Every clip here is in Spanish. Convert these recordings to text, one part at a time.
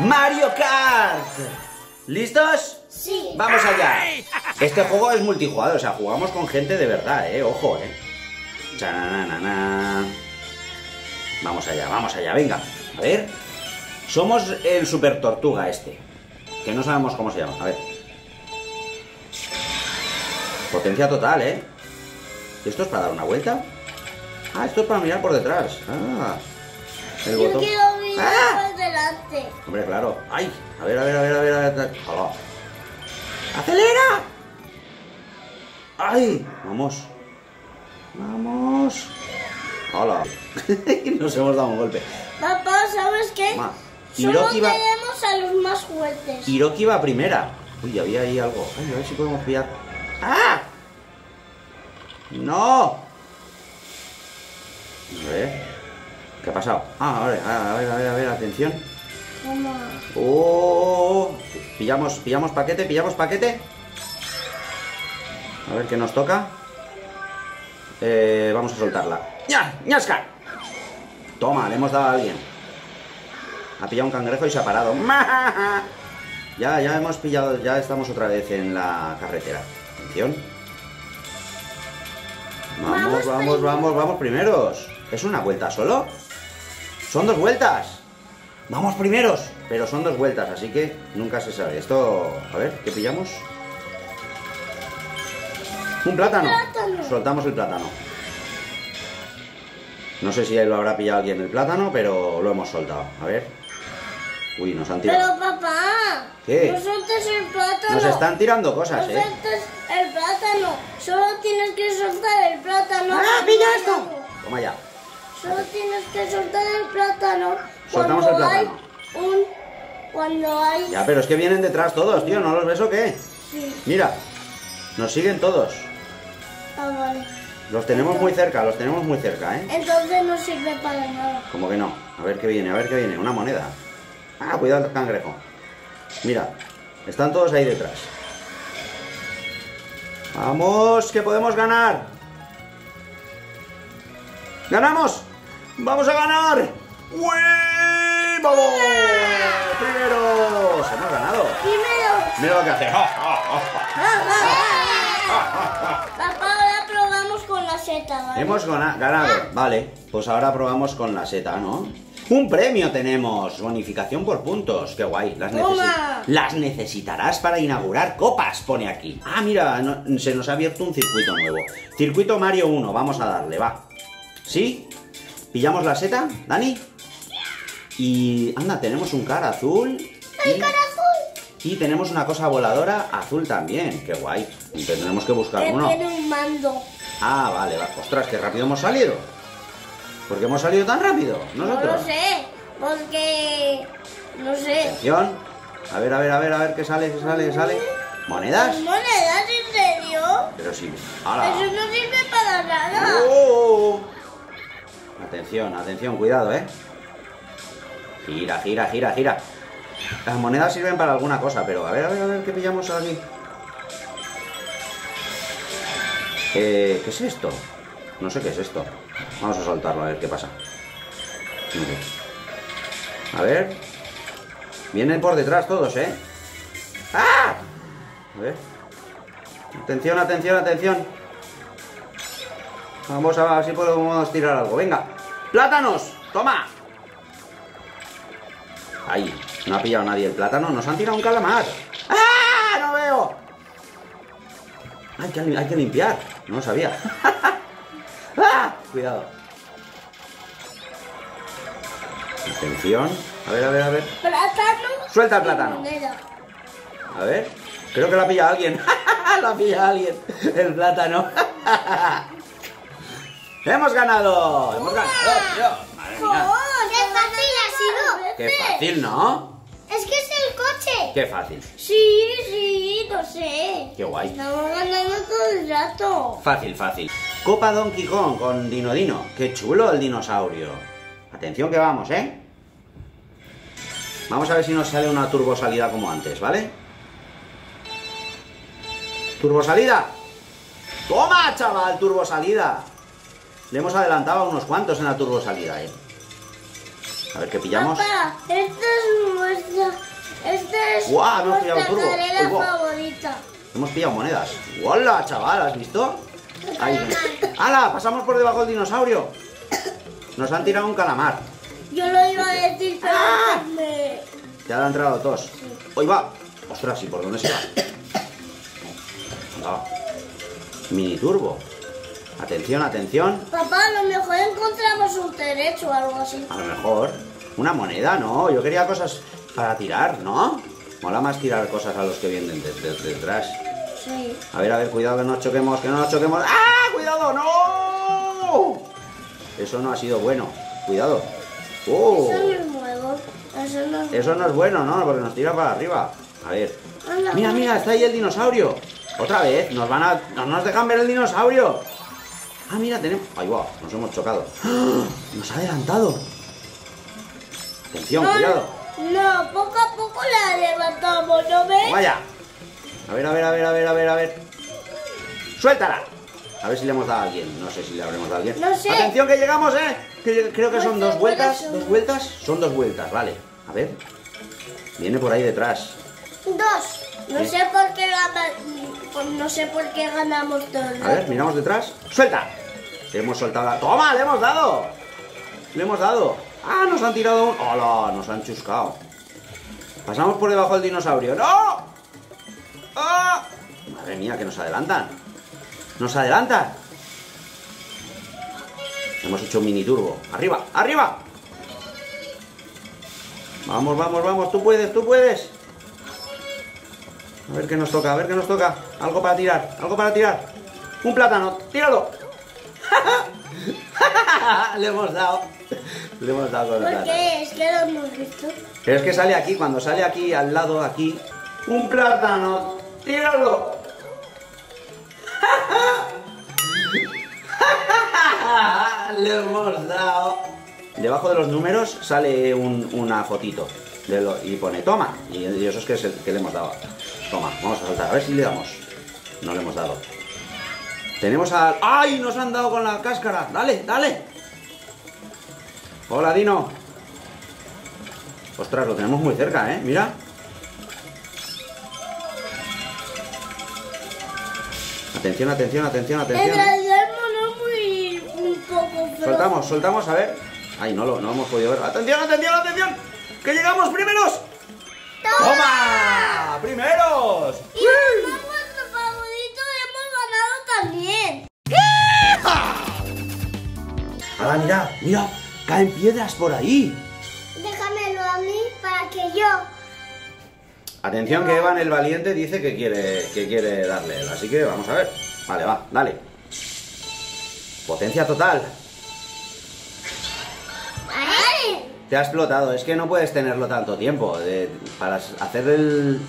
Mario Kart. ¿Listos? Sí. Vamos allá. Este juego es multijugador, o sea, jugamos con gente de verdad, eh. Ojo, eh. Chananana. Vamos allá, vamos allá, venga. A ver. Somos el Super Tortuga este. Que no sabemos cómo se llama. A ver. Potencia total, ¿eh? ¿Esto es para dar una vuelta? Ah, esto es para mirar por detrás. Ah. El Yo botón. quiero ir ¡Ah! delante. Hombre, claro. ¡Ay! A ver, a ver, a ver, a ver. A ver. ¡Hala! ¡Acelera! ¡Ay! Vamos. Vamos. ¡Hala! Nos hemos dado un golpe. Papá, ¿sabes qué? Ma, Solo va- tenemos a los más fuertes. Hiroki va primera. Uy, había ahí algo. Ay, a ver si podemos pillar. ¡Ah! ¡No! A ver. ¿Qué ha pasado? Ah, a ver, a ver, a ver, a ver, atención. Toma. Oh, pillamos, pillamos paquete, pillamos paquete. A ver qué nos toca. Eh, vamos a soltarla. ¡Ya! ¡Ñasca! Toma, le hemos dado a alguien. Ha pillado un cangrejo y se ha parado. Ya, ya hemos pillado, ya estamos otra vez en la carretera. Atención. Vamos, Vamos vamos, vamos primeros. ¿Es una vuelta solo? Son dos vueltas. Vamos primeros, pero son dos vueltas, así que nunca se sabe. Esto, a ver, ¿qué pillamos? Un plátano. plátano. Soltamos el plátano. No sé si lo habrá pillado alguien el plátano, pero lo hemos soltado. A ver. Uy, nos han tirado. Pero papá, ¿Qué? no sueltes el plátano. Nos están tirando No cosas, ¿eh? sueltes el plátano. Solo tienes que soltar el plátano. ¡Ah, pilla esto! Toma ya. Solo tienes que soltar el plátano. Soltamos el plátano. Hay un... Cuando hay... Ya, pero es que vienen detrás todos, tío. ¿No los ves o qué? Sí. Mira, nos siguen todos. Ah, vale. Los tenemos muy cerca, los tenemos muy cerca, ¿eh? Entonces no sirve para nada. Como que no. A ver qué viene, a ver qué viene. Una moneda. Ah, cuidado el cangrejo. Mira, están todos ahí detrás. Vamos, que podemos ganar. ¡Ganamos! ¡Vamos a ganar! ¡Uy! ¡Vamos! ¡Primeros! ¡Hemos ganado! Primero. Mira lo que hace. Papá, ahora probamos con la seta, ¿vale? Hemos gana- ganado. Vale, pues ahora probamos con la seta, ¿no? Un premio tenemos, bonificación por puntos. Qué guay. Las, necesi- las necesitarás para inaugurar copas, pone aquí. Ah, mira, no- se nos ha abierto un circuito nuevo. Circuito Mario 1, vamos a darle, va. ¿Sí? ¿Pillamos la seta, Dani? Y anda, tenemos un car azul. ¡El y- cara azul! Y tenemos una cosa voladora azul también. Qué guay. Y tendremos que buscar uno. tiene un mando. Ah, vale, va. Ostras, qué rápido hemos salido. ¿Por qué hemos salido tan rápido? Nosotros. No lo sé, porque... No sé. Atención. A ver, a ver, a ver, a ver qué sale, qué sale, qué sale. ¿Monedas? ¿Monedas en serio? Pero sí. ¡Hala! Eso no sirve para nada. ¡Oh! Atención, atención, cuidado, ¿eh? Gira, gira, gira, gira. Las monedas sirven para alguna cosa, pero a ver, a ver, a ver, ¿qué pillamos aquí? Eh, ¿Qué es esto? No sé qué es esto. Vamos a soltarlo a ver qué pasa. A ver. Vienen por detrás todos, ¿eh? ¡Ah! A ver. Atención, atención, atención. Vamos a ver si podemos tirar algo. Venga. ¡Plátanos! ¡Toma! Ahí. No ha pillado nadie el plátano. Nos han tirado un calamar. ¡Ah! ¡No veo! Hay que, hay que limpiar. No lo sabía. ¡Ah! Cuidado. Atención. A ver, a ver, a ver. Plátano. Suelta el plátano. A ver. Creo que la pilla alguien. la pilla alguien. El plátano. ¡Hemos ganado! ¡Hemos ganado! tío! ¡Madre mía! ¡Oh, ¡Qué fácil ha sido! ¡Qué fácil, ¿no? Es que es el coche. ¡Qué fácil! Sí, sí, lo sé. ¡Qué guay! Estamos ganando todo el rato. Fácil, fácil. Copa Donkey Kong con Dino Dino. ¡Qué chulo el dinosaurio! Atención que vamos, ¿eh? Vamos a ver si nos sale una turbosalida como antes, ¿vale? ¡Turbosalida! ¡Toma, chaval! ¡Turbosalida! Le hemos adelantado a unos cuantos en la turbosalida, ¿eh? A ver qué pillamos. Papá, esta es nuestra. Esta es Guau, hemos pillado turbo. Uy, favorita. Hemos pillado monedas. ¡Hola, chaval! ¿Has visto? Ahí. ¡Hala! Pasamos por debajo del dinosaurio. Nos han tirado un calamar. Yo lo iba a decir, pero ¡Ah! me... Ya le han entrado tos. ¡Hoy va! ¡Ostras! ¿y por dónde se va? Va. Mini turbo. Atención, atención. Papá, a lo mejor encontramos un derecho o algo así. A lo mejor. Una moneda, ¿no? Yo quería cosas para tirar, ¿no? Mola más tirar cosas a los que vienen desde detrás. Sí. A ver, a ver, cuidado que no nos choquemos, que no nos choquemos. ¡Ah! ¡Cuidado! ¡No! Eso no ha sido bueno. Cuidado. ¡Oh! Eso no es nuevo. Eso no es Eso no es bueno, ¿no? Porque nos tira para arriba. A ver. Anda, Mira, mira, está ahí el dinosaurio. Otra vez, nos van a. No nos dejan ver el dinosaurio. Ah, mira, tenemos. Ahí va, nos hemos chocado. ¡Ah! Nos ha adelantado. Atención, No, cuidado. No, poco a poco la levantamos, ¿no ves? Vaya. A ver, a ver, a ver, a ver, a ver, a ver. Suéltala. A ver si le hemos dado a alguien. No sé si le habremos dado a alguien. No sé. Atención que llegamos, ¿eh? Que creo que son No sé dos vueltas. son. ¿Dos vueltas? Son dos vueltas, vale. A ver. Viene por ahí detrás. Dos. No ¿Eh? sé por qué gana- no sé por qué ganamos todo. A ver, miramos detrás. ¡Suelta! Le hemos soltado la... ¡Toma! ¡Le hemos dado! ¡Le hemos dado! ¡Ah! Nos han tirado un... ¡Hola! Nos han chuscado. Pasamos por debajo del dinosaurio. ¡No! ¡Ah! Madre mía, que nos adelantan. ¡Nos adelantan! Hemos hecho un mini turbo. ¡Arriba! ¡Arriba! Vamos, vamos, vamos. Tú puedes, tú puedes. A ver qué nos toca, a ver qué nos toca. Algo para tirar, algo para tirar. Un plátano, tíralo. Le hemos dado. Le hemos dado con el ¿Por qué? Es que lo hemos visto. Pero es que sale aquí, cuando sale aquí, al lado, aquí. Un plátano, tíralo. Le hemos dado. Debajo de los números sale un- una fotito. de lo- y pone toma. Y, y eso es que, es el que le hemos dado. Toma, vamos a saltar. A ver si le damos. No le hemos dado. Tenemos al. ¡Ay! Nos han dado con la cáscara. Dale, dale. Hola, Dino. Ostras, lo tenemos muy cerca, ¿eh? Mira. Atención, atención, atención, En atención. realidad el mono es muy un poco feo. Soltamos, soltamos, a ver. Ay, no lo no hemos podido ver. ¡Atención, atención, atención! ¡Que llegamos primeros! ¡Toma! Ahora mira, mira, caen piedras por ahí. Déjamelo a mí para que yo. Atención que Evan el valiente dice que quiere, que quiere darle él, así que vamos a ver. Vale, va, dale. Potencia total. ¡Ay! Te ha explotado, es que no puedes tenerlo tanto tiempo de- para hacer el...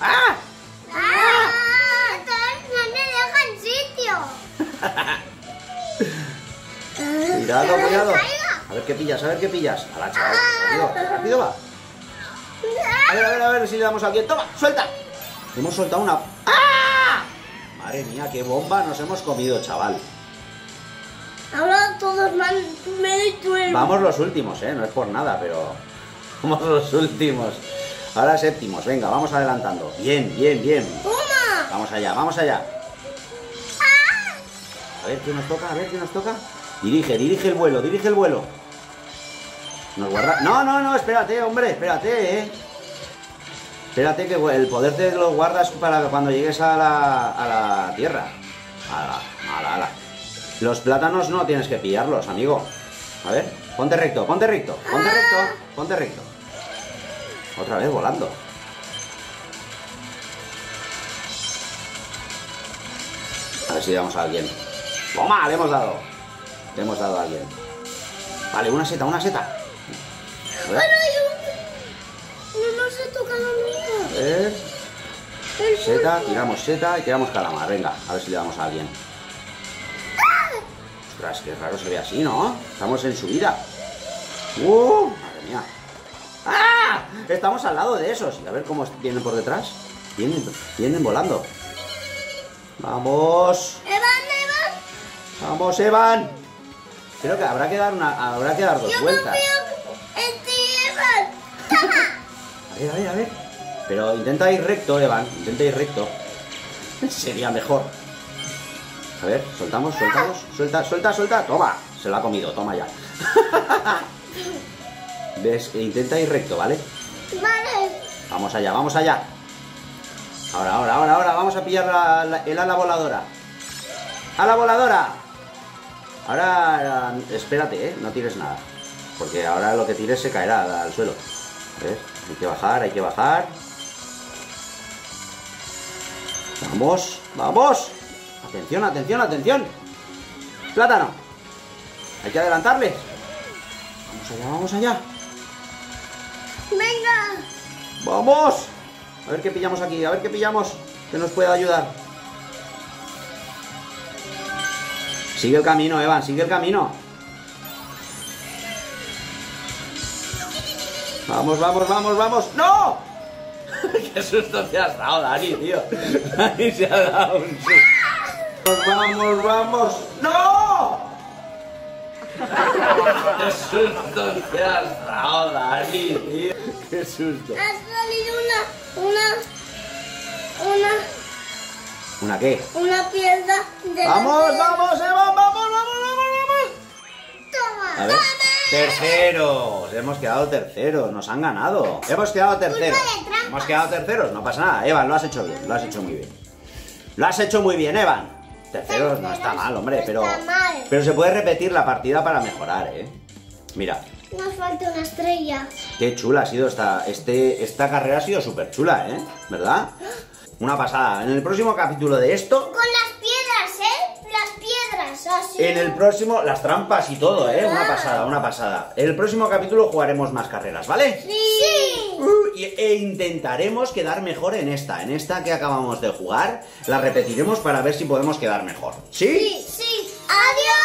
¡Ah! Cuidado, cuidado. A ver qué pillas, a ver qué pillas. A la chaval, rápido, rápido va. A ver, a ver, a ver si le damos a alguien. ¡Toma! ¡Suelta! Hemos soltado una... ¡Ah! Madre mía, qué bomba nos hemos comido, chaval. Ahora todos van primero. Vamos los últimos, ¿eh? No es por nada, pero... Vamos los últimos. Ahora séptimos, venga, vamos adelantando. Bien, bien, bien. ¡Toma! Vamos allá, vamos allá. A ver qué nos toca, a ver qué nos toca. Dirige, dirige el vuelo, dirige el vuelo. Nos guarda. No, no, no, espérate, hombre, espérate, eh. Espérate que el poder te lo guardas para cuando llegues a la, a la tierra. Ala, ala, ala. Los plátanos no tienes que pillarlos, amigo. A ver, ponte recto, ponte recto, ponte recto, ponte recto. Otra vez volando. A ver si damos a alguien. ¡Toma! Le hemos dado. Le hemos dado a alguien. Vale, una seta, una seta. Pero yo... No nos he tocado nunca. a ver. El Seta, tiramos seta y tiramos calamar. Venga, a ver si le damos a alguien. Ostras, qué raro se ve así, ¿no? Estamos en subida. ¡Uh! Madre mía. ¡Ah! Estamos al lado de esos. Y a ver cómo vienen por detrás. Vienen, vienen volando. Vamos. Evan, Evan, Vamos, Evan. Creo que habrá que dar una, habrá que dar dos yo vueltas. ti, ver, a ver, a ver. Pero intenta ir recto, Evan. Intenta ir recto. Sería mejor. A ver, soltamos, soltamos. Suelta, suelta, suelta. Toma. Se lo ha comido, toma ya. ¿Ves? E intenta ir recto, ¿vale? Vale. Vamos allá, vamos allá. Ahora, ahora, ahora, ahora. Vamos a pillar la- la- el ala voladora. ¡Ala voladora! Ahora, espérate, ¿eh? No tires nada. Porque ahora lo que tires se caerá al suelo. A ver, hay que bajar, hay que bajar. Vamos, vamos. Atención, atención, atención. Plátano. Hay que adelantarle. Vamos allá, vamos allá. Venga. ¡Vamos! A ver qué pillamos aquí, a ver qué pillamos que nos pueda ayudar. Sigue el camino, Evan, sigue el camino. Vamos, vamos, vamos, vamos. ¡No! ¡Qué susto te has dado, Dani, tío! Dani se ha dado un susto. Vamos, vamos. ¡No! ¡Qué susto te has dado, Dani, tío! ¡Qué susto! Ha salido una, una, ¿Una qué? una piedra de ¡Vamos, vamos, Evan! ¡Vamos, vamos, vamos, vamos! Toma. A ver. Terceros. Hemos quedado terceros. Nos han ganado. Hemos quedado terceros. Hemos quedado terceros. No pasa nada. Evan, lo has hecho bien. Lo has hecho muy bien. Lo has hecho muy bien, Evan. Terceros no está mal, hombre, No pero... está mal. Pero se puede repetir la partida para mejorar, ¿eh? Mira, Nos falta una estrella. qué chula ha sido esta... Este, esta carrera ha sido súper chula, ¿eh? ¿Verdad? Una pasada. En el próximo capítulo de esto... Con las piedras, ¿eh? Las piedras, así. En el próximo, las trampas y todo, ¿eh? Una pasada, una pasada. En el próximo capítulo jugaremos más carreras, ¿vale? Sí. Uh, y- e intentaremos quedar mejor en esta. En esta que acabamos de jugar, la repetiremos para ver si podemos quedar mejor. ¿Sí? Sí, sí. Adiós.